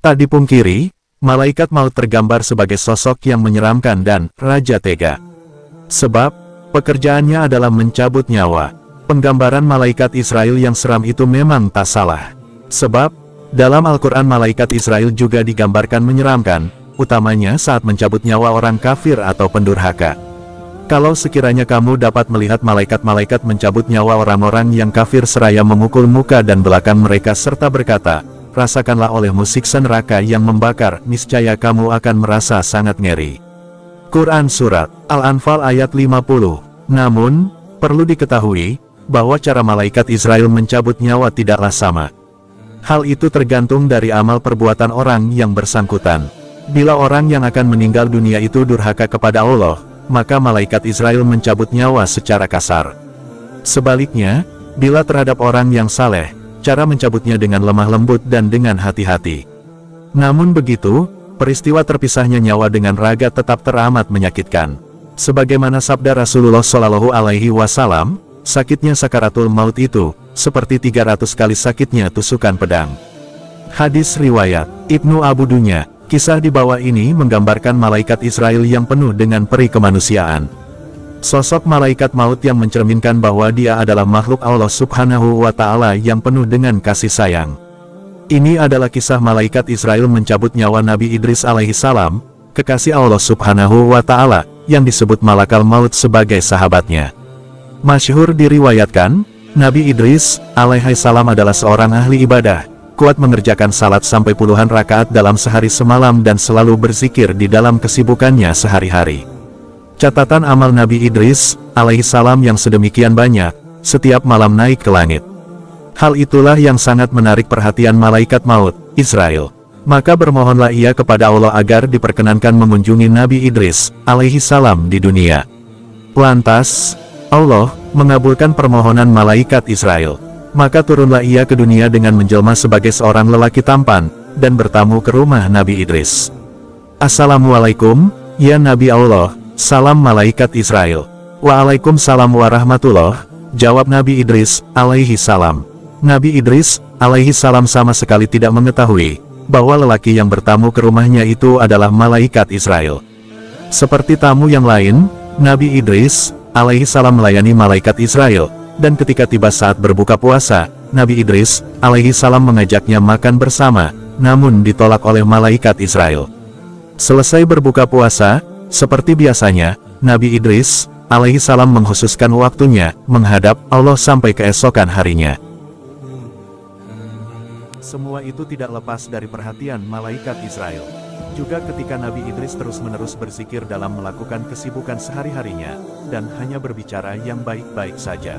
Tak dipungkiri, malaikat maut tergambar sebagai sosok yang menyeramkan dan raja tega. Sebab, pekerjaannya adalah mencabut nyawa. Penggambaran malaikat Israel yang seram itu memang tak salah. Sebab, dalam Al-Quran malaikat Israel juga digambarkan menyeramkan, utamanya saat mencabut nyawa orang kafir atau pendurhaka. Kalau sekiranya kamu dapat melihat malaikat-malaikat mencabut nyawa orang-orang yang kafir seraya memukul muka dan belakang mereka serta berkata, rasakanlah olehmu siksa neraka yang membakar, niscaya kamu akan merasa sangat ngeri. Quran Surat Al-Anfal ayat 50 Namun, perlu diketahui, bahwa cara malaikat Israel mencabut nyawa tidaklah sama. Hal itu tergantung dari amal perbuatan orang yang bersangkutan. Bila orang yang akan meninggal dunia itu durhaka kepada Allah, maka malaikat Israel mencabut nyawa secara kasar. Sebaliknya, bila terhadap orang yang saleh, cara mencabutnya dengan lemah lembut dan dengan hati-hati. Namun begitu, peristiwa terpisahnya nyawa dengan raga tetap teramat menyakitkan. Sebagaimana sabda Rasulullah Shallallahu Alaihi Wasallam, sakitnya sakaratul maut itu, seperti 300 kali sakitnya tusukan pedang. Hadis Riwayat Ibnu Abu Dunya Kisah di bawah ini menggambarkan malaikat Israel yang penuh dengan peri kemanusiaan. Sosok malaikat maut yang mencerminkan bahwa dia adalah makhluk Allah subhanahu wa ta'ala yang penuh dengan kasih sayang. Ini adalah kisah malaikat Israel mencabut nyawa Nabi Idris alaihi salam, kekasih Allah subhanahu wa ta'ala, yang disebut malakal maut sebagai sahabatnya. Masyhur diriwayatkan, Nabi Idris alaihi salam adalah seorang ahli ibadah, kuat mengerjakan salat sampai puluhan rakaat dalam sehari semalam dan selalu berzikir di dalam kesibukannya sehari-hari. Catatan amal Nabi Idris, alaihi salam yang sedemikian banyak, setiap malam naik ke langit. Hal itulah yang sangat menarik perhatian malaikat maut, Israel. Maka bermohonlah ia kepada Allah agar diperkenankan mengunjungi Nabi Idris, alaihi salam di dunia. Lantas, Allah, mengabulkan permohonan malaikat Israel. Maka turunlah ia ke dunia dengan menjelma sebagai seorang lelaki tampan, dan bertamu ke rumah Nabi Idris. Assalamualaikum, ya Nabi Allah, salam malaikat Israel. Waalaikumsalam warahmatullah, jawab Nabi Idris, alaihi salam. Nabi Idris, alaihi salam sama sekali tidak mengetahui, bahwa lelaki yang bertamu ke rumahnya itu adalah malaikat Israel. Seperti tamu yang lain, Nabi Idris, alaihi salam melayani malaikat Israel, dan ketika tiba saat berbuka puasa, Nabi Idris, alaihi salam mengajaknya makan bersama, namun ditolak oleh malaikat Israel. Selesai berbuka puasa, seperti biasanya, Nabi Idris, alaihi salam menghususkan waktunya, menghadap Allah sampai keesokan harinya. Semua itu tidak lepas dari perhatian malaikat Israel. Juga ketika Nabi Idris terus-menerus berzikir dalam melakukan kesibukan sehari-harinya, dan hanya berbicara yang baik-baik saja.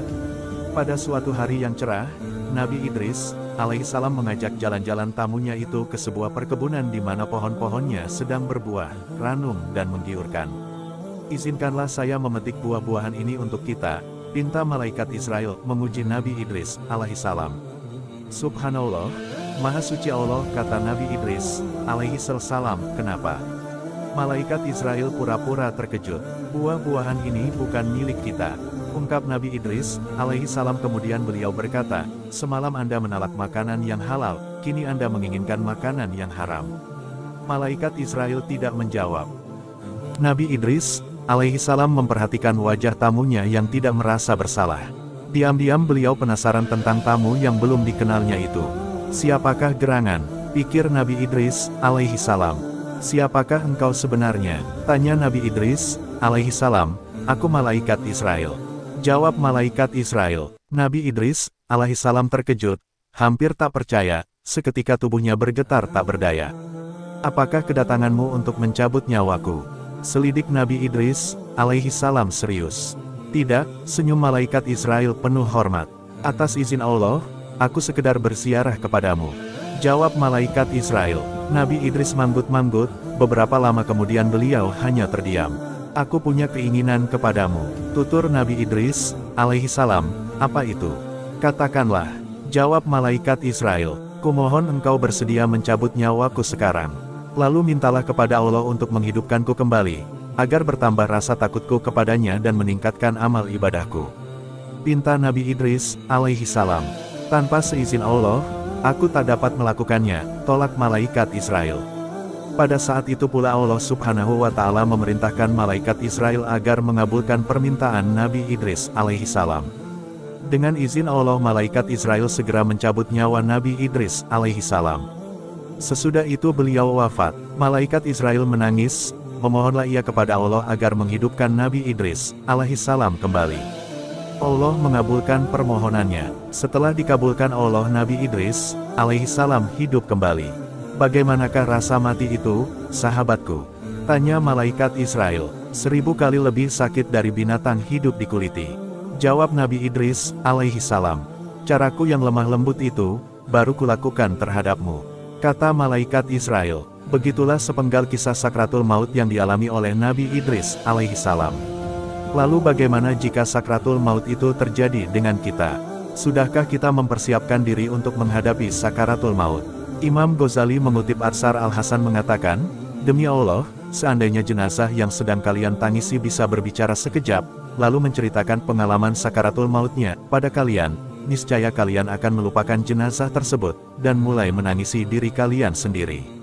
Pada suatu hari yang cerah, Nabi Idris, alaihissalam mengajak jalan-jalan tamunya itu ke sebuah perkebunan di mana pohon-pohonnya sedang berbuah, ranum dan menggiurkan. Izinkanlah saya memetik buah-buahan ini untuk kita, pinta malaikat Israel menguji Nabi Idris, alaihissalam. Subhanallah, Maha Suci Allah, kata Nabi Idris, alaihi salam, kenapa? Malaikat Israel pura-pura terkejut. Buah-buahan ini bukan milik kita. Ungkap Nabi Idris, alaihi salam kemudian beliau berkata, Semalam Anda menalak makanan yang halal, kini Anda menginginkan makanan yang haram. Malaikat Israel tidak menjawab. Nabi Idris, alaihi salam memperhatikan wajah tamunya yang tidak merasa bersalah. Diam-diam beliau penasaran tentang tamu yang belum dikenalnya itu. Siapakah gerangan? Pikir Nabi Idris, alaihi salam. Siapakah engkau sebenarnya? Tanya Nabi Idris, alaihi salam, aku malaikat Israel. Jawab malaikat Israel. Nabi Idris, alaihi salam terkejut, hampir tak percaya, seketika tubuhnya bergetar tak berdaya. Apakah kedatanganmu untuk mencabut nyawaku? Selidik Nabi Idris, alaihi salam serius. Tidak, senyum malaikat Israel penuh hormat. Atas izin Allah, aku sekedar bersiarah kepadamu. Jawab malaikat Israel. Nabi Idris manggut-manggut, beberapa lama kemudian beliau hanya terdiam. Aku punya keinginan kepadamu. Tutur Nabi Idris, alaihi salam, apa itu? Katakanlah, jawab malaikat Israel, kumohon engkau bersedia mencabut nyawaku sekarang. Lalu mintalah kepada Allah untuk menghidupkanku kembali, agar bertambah rasa takutku kepadanya dan meningkatkan amal ibadahku. Pinta Nabi Idris, alaihi salam. Tanpa seizin Allah, Aku tak dapat melakukannya, tolak malaikat Israel. Pada saat itu pula Allah subhanahu wa ta'ala memerintahkan malaikat Israel agar mengabulkan permintaan Nabi Idris alaihi salam. Dengan izin Allah malaikat Israel segera mencabut nyawa Nabi Idris alaihi salam. Sesudah itu beliau wafat, malaikat Israel menangis, memohonlah ia kepada Allah agar menghidupkan Nabi Idris alaihi salam kembali. Allah mengabulkan permohonannya. Setelah dikabulkan Allah Nabi Idris alaihi salam hidup kembali. Bagaimanakah rasa mati itu, sahabatku? Tanya malaikat Israel. Seribu kali lebih sakit dari binatang hidup di kuliti. Jawab Nabi Idris, alaihi salam. Caraku yang lemah lembut itu, baru kulakukan terhadapmu. Kata malaikat Israel. Begitulah sepenggal kisah sakratul maut yang dialami oleh Nabi Idris, alaihi salam. Lalu bagaimana jika sakratul maut itu terjadi dengan kita? Sudahkah kita mempersiapkan diri untuk menghadapi sakaratul maut? Imam Ghazali mengutip Arsar Al-Hasan mengatakan, Demi Allah, seandainya jenazah yang sedang kalian tangisi bisa berbicara sekejap, lalu menceritakan pengalaman sakaratul mautnya pada kalian, niscaya kalian akan melupakan jenazah tersebut, dan mulai menangisi diri kalian sendiri.